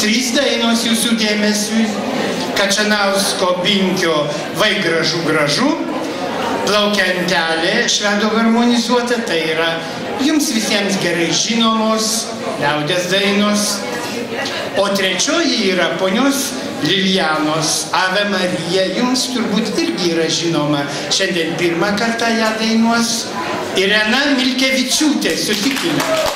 trys dainos jūsų dėmesiui. Kačanausko Binkio Vai gražu gražu, Plaukiantelė švedo harmonizuota, tai yra jums visiems gerai žinomos liaudės dainos. O trečioji yra ponios Lilianos Ave Marija, jums turbūt irgi yra žinoma. Šiandien pirmą kartą ją dainuos Irena Milkevičiūtė, sutikime.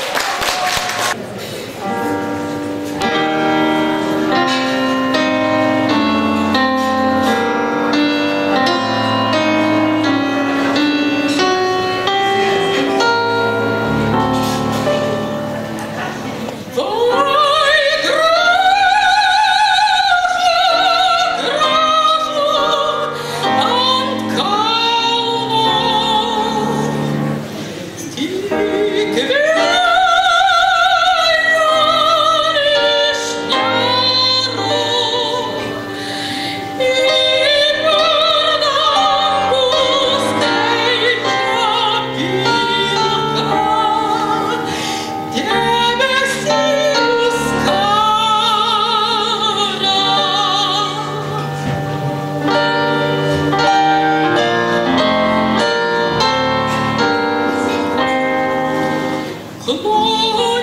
Oh.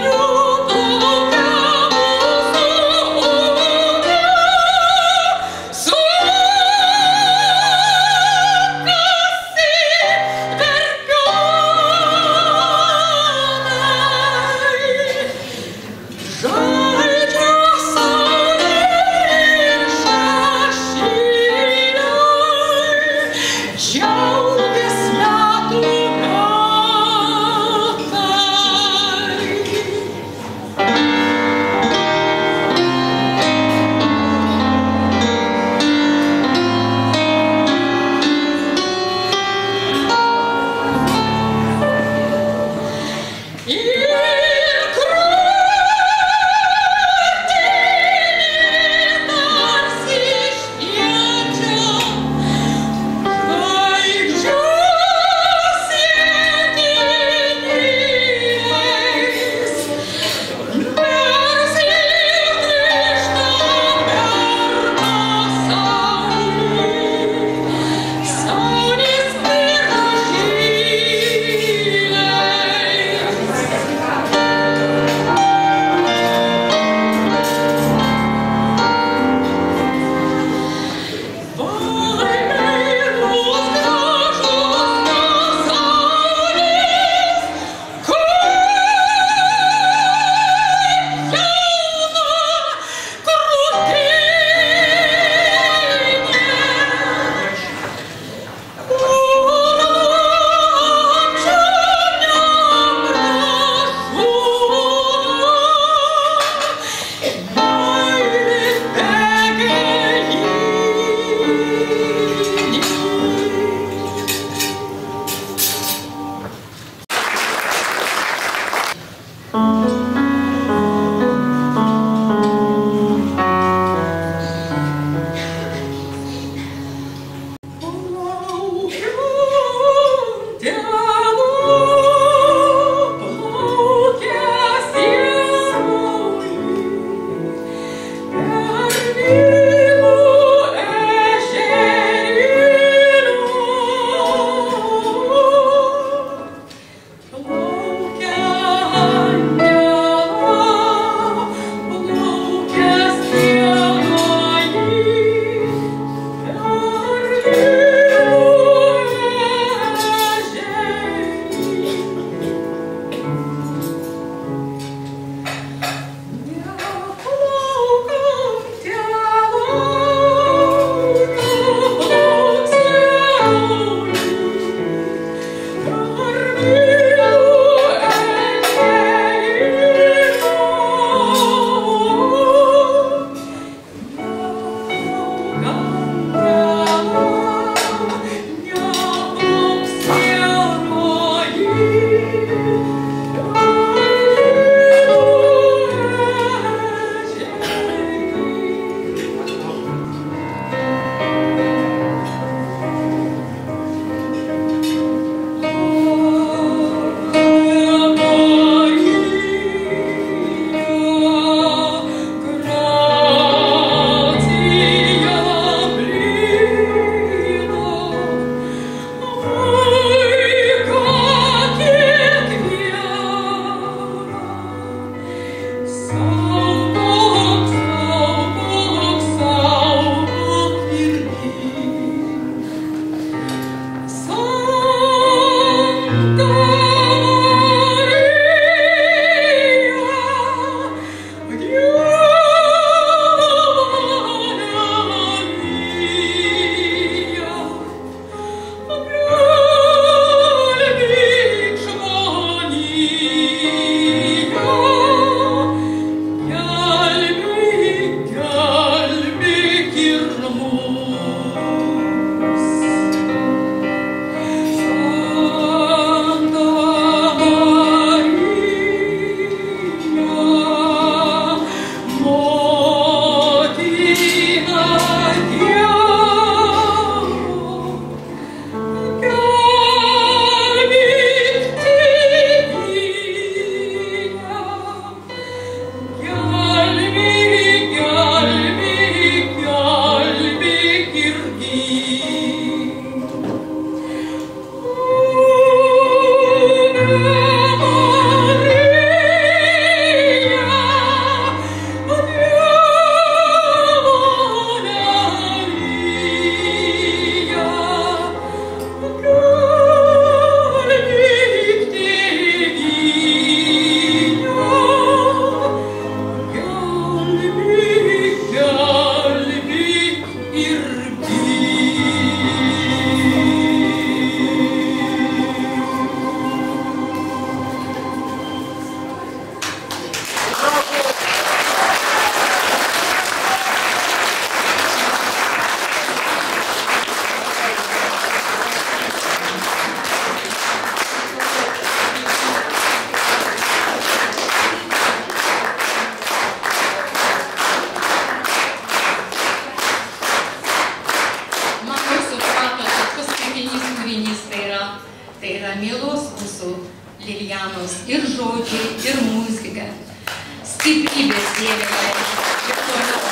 Lilijanos ir žodžiai, ir muzika. Stiprybės jai ir toliau.